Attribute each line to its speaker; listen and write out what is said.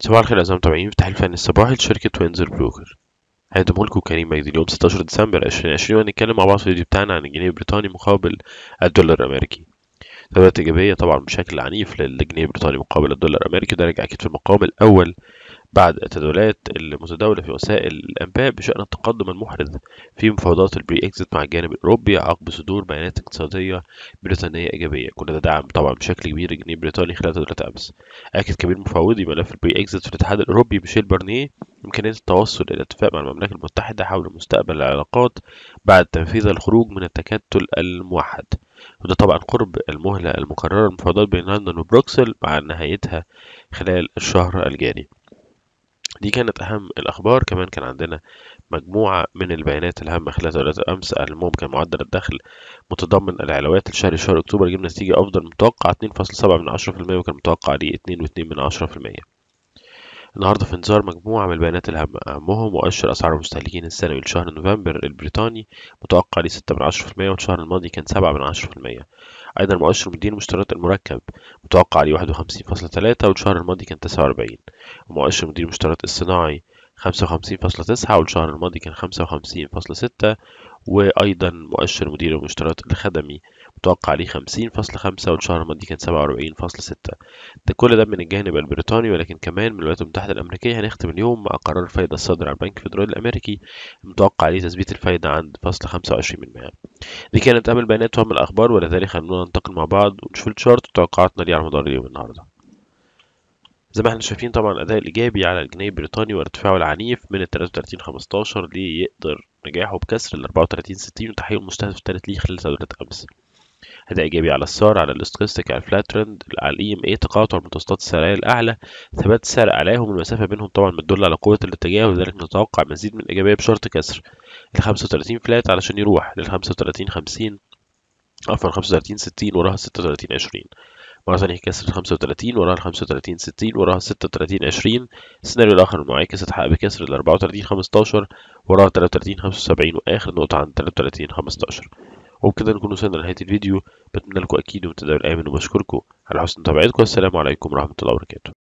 Speaker 1: صباح الخير أعزائي المتابعين. في تحليل فني الصباحي لشركة وينزر بروكر. هيقدمه لكم كريم مجدي اليوم 16 ديسمبر 2020 وهنتكلم مع بعض في الفيديو بتاعنا عن الجنيه البريطاني مقابل الدولار الأمريكي. تداولات إيجابية طبعا بشكل عنيف للجنيه البريطاني مقابل الدولار الأمريكي وده رجع أكيد في المقام الأول بعد التداولات المتداولة في وسائل الأنباء بشأن التقدم المحرز في مفاوضات البري إكزيت مع الجانب الأوروبي عقب صدور بيانات اقتصادية بريطانية إيجابية. كل ده دعم طبعا بشكل كبير الجنيه البريطاني خلال تداولات أمس. أكد كبير مفوضي ملف البري إكزيت في الاتحاد الأوروبي ميشيل بارنيه إمكانية التوصل إلى اتفاق مع المملكة المتحدة حول مستقبل العلاقات بعد تنفيذ الخروج من التكتل الموحد. وده طبعا قرب المهلة المقررة المفاوضات بين لندن وبروكسل مع نهايتها خلال الشهر الجاري. دي كانت أهم الأخبار. كمان كان عندنا مجموعة من البيانات الهامة خلال تداولات أمس. المهم كان معدل الدخل متضمن العلاوات لشهر شهر أكتوبر. جبنا نتيجة أفضل متوقع 2.7 من 10% وكان متوقع ليه 2.2 من 10% النهارده في انتظار مجموعة من البيانات الهامة. أهمهم مؤشر أسعار المستهلكين السنوي لشهر نوفمبر البريطاني متوقع ليه 6 من 10% والشهر الماضي كان 7 من 10% أيضا مؤشر مدين مشتريات المركب متوقع ليه 51.3 والشهر الماضي كان 49 ومؤشر مدير المشتريات الصناعي 55.9 والشهر الماضي كان 55.6 وأيضا مؤشر مدير المشتريات الخدمي متوقع عليه 50.5 والشهر الماضي كان 47.6 ده كل ده من الجانب البريطاني ولكن كمان من الولايات المتحدة الأمريكية هنختم اليوم مع قرار الفايدة الصادر عن البنك الفيدرالي الأمريكي المتوقع عليه تثبيت الفايدة عند فاصل 25% دي كانت أهم البيانات وأهم الأخبار ولذلك خلونا ننتقل مع بعض ونشوف الشارت وتوقعاتنا ليه على مدار اليوم النهارده. زي ما إحنا شايفين طبعا الأداء الإيجابي على الجنيه البريطاني وارتفاعه العنيف من ال 33 15 ليقدر نجاحه بكسر ال 34 60 وتحقيق المستهدف الثالث ليه خلال تداولات أمس. أداء إيجابي على ال SAR على ال Stochastic على الفلات ترند على ال EMA تقاطع المتوسطات السعرية الأعلى ثبات السعر أعلاهم المسافة بينهم طبعا بتدل على قوة الاتجاه ولذلك نتوقع مزيد من الإيجابية بشرط كسر ال 35 flat علشان يروح لل 35 50 عفوا 35 60 وراها 36 20 مرة ثانية كسر 35 وراها 35 60 وراها 36 20 السيناريو الآخر المعاكس اتحقق بكسر ال 34 15 وراها 33 75 وآخر نقطة عند 33 15 وبكده نكون وصلنا لنهاية الفيديو. بتمنى لكم أكيد وتداول آمن وبشكركم على حسن متابعتكم والسلام عليكم ورحمة الله وبركاته.